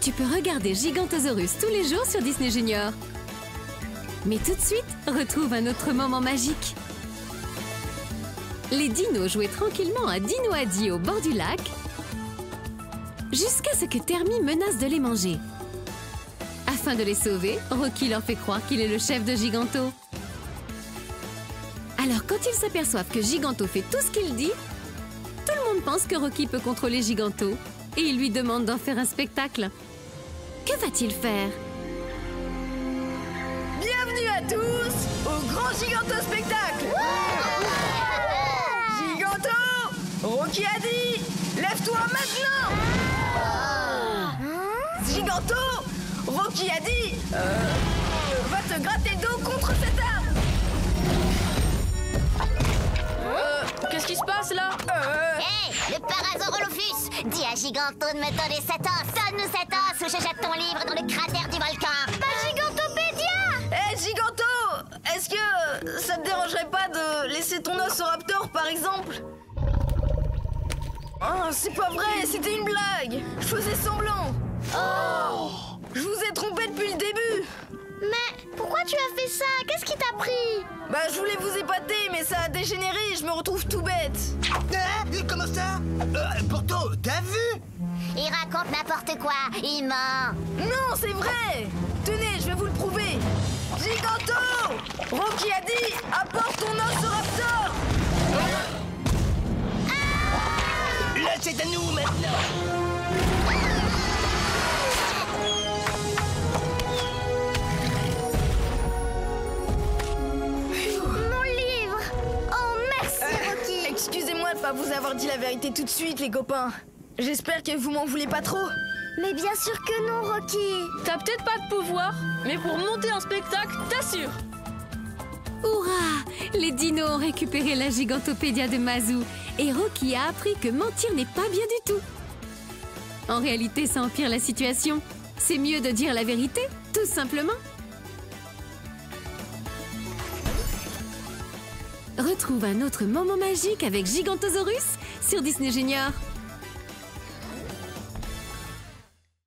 Tu peux regarder Gigantosaurus tous les jours sur Disney Junior. Mais tout de suite, retrouve un autre moment magique. Les dinos jouaient tranquillement à Dino Adi au bord du lac jusqu'à ce que Termi menace de les manger. Afin de les sauver, Rocky leur fait croire qu'il est le chef de Giganto. Alors quand ils s'aperçoivent que Giganto fait tout ce qu'il dit, tout le monde pense que Rocky peut contrôler Giganto et il lui demande d'en faire un spectacle. Que va-t-il faire Bienvenue à tous au Grand Giganto Spectacle. Giganto Rocky a dit Lève-toi maintenant. Giganto Rocky a dit euh, Va te gratter le dos contre cet arbre Hé, le Parasaurolophus. Dis à Giganto de me donner cet os. Donne-nous cet os ou je jette ton livre dans le cratère du volcan. Pas Gigantopédia. Hé Giganto Est-ce que ça te dérangerait pas de laisser ton os au raptor par exemple? Oh, c'est pas vrai, c'était une blague. Je faisais semblant. Oh. Je vous ai trompé tu as fait ça? Qu'est-ce qui t'a pris? Bah je voulais vous épater, mais ça a dégénéré, je me retrouve tout bête. Ah, comment ça? Euh, Pourtant, t'as vu? Il raconte n'importe quoi, il ment. Non, c'est vrai! Tenez, je vais vous le prouver. Giganto! Rocky a dit Apporte ton os au raptor Là, c'est à nous maintenant pas vous avoir dit la vérité tout de suite, les copains. J'espère que vous m'en voulez pas trop. Mais bien sûr que non, Rocky T'as peut-être pas de pouvoir, mais pour monter un spectacle, t'assures Hurrah Les dinos ont récupéré la gigantopédia de Mazou et Rocky a appris que mentir n'est pas bien du tout. En réalité, ça empire la situation. C'est mieux de dire la vérité, tout simplement. Retrouve un autre moment magique avec Gigantosaurus sur Disney Junior.